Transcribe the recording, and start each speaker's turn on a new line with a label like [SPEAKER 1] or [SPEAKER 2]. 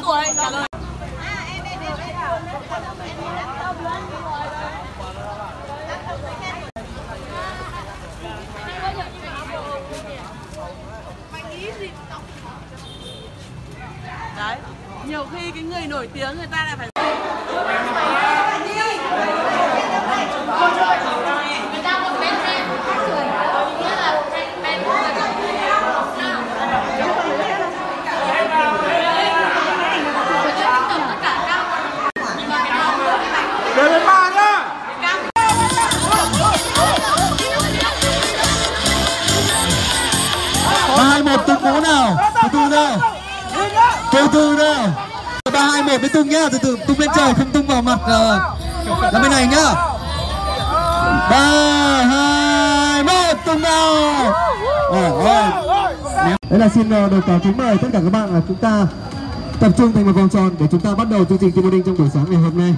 [SPEAKER 1] bao tuổi trả lời. Đấy nhiều khi cái người nổi tiếng người ta lại phải
[SPEAKER 2] từ từ nào. Ba hai một mới tung nhá. Từ từ tung lên trời không tung vào mặt. Ờ. Uh, là bên này nhá. Ba hai một tung nào đây. Đấy là xin ờ, được uh, kính mời tất cả các bạn là chúng ta tập trung thành một vòng tròn để chúng ta bắt đầu chương trình Kim Morning trong buổi sáng ngày hôm nay.